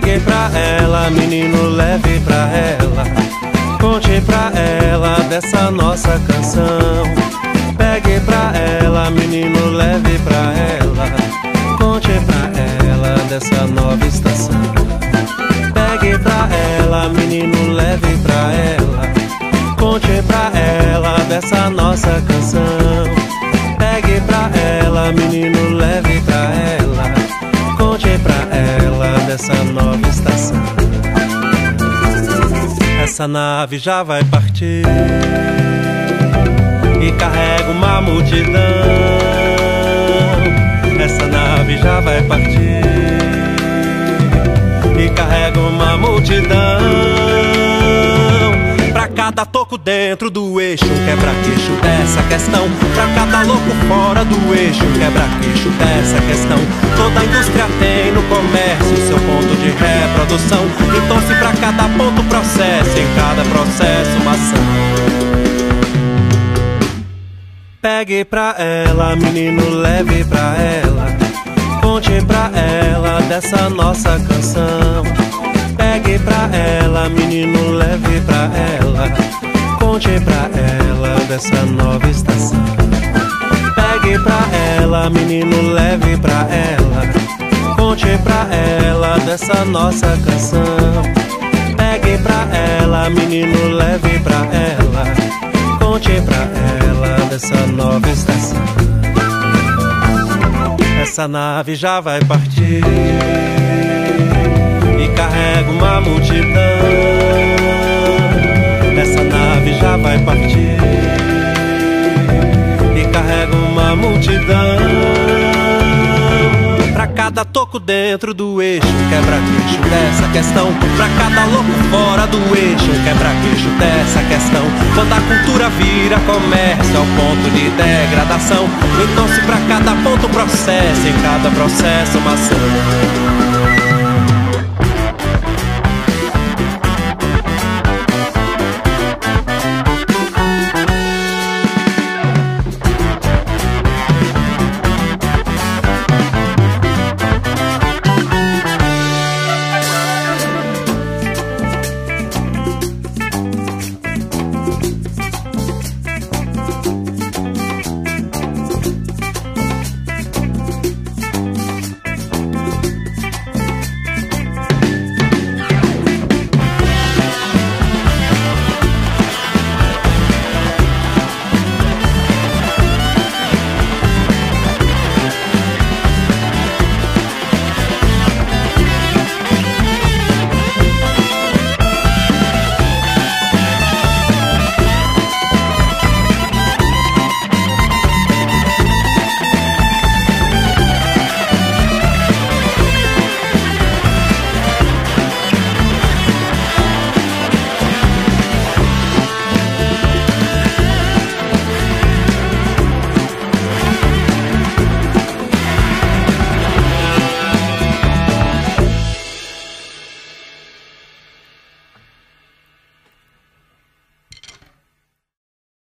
pra ela, menino, leve pra ela. Conte pra ela dessa nossa canção. Pegue pra ela, menino, leve pra ela. Conte pra ela dessa nova estação. Pegue pra ela, menino, leve pra ela. Conte pra ela dessa nossa canção. Pegue pra ela, menino, Essa nave já vai partir e carrega uma multidão. Essa nave já vai partir e carrega uma multidão. Cada toco dentro do eixo, quebra-queixo dessa questão. Pra cada louco fora do eixo, quebra-queixo dessa questão. Toda indústria tem no comércio seu ponto de reprodução. Então, se pra cada ponto processo, em cada processo uma ação. Pegue pra ela, menino, leve pra ela. Conte pra ela dessa nossa canção. Pegue pra ela, menino, leve pra ela. Conte pra ela dessa nova estação. Pegue pra ela, menino, leve pra ela. Conte pra ela dessa nossa canção. Pegue pra ela, menino, leve pra ela. Conte pra ela dessa nova estação. Essa nave já vai partir e carrega uma multidão. Vai partir e carrega uma multidão. Pra cada toco dentro do eixo, quebra-queixo dessa questão. Pra cada louco fora do eixo, quebra-queixo dessa questão. Quando a cultura vira comércio ao ponto de degradação. Então, se pra cada ponto processo, em cada processo uma ação.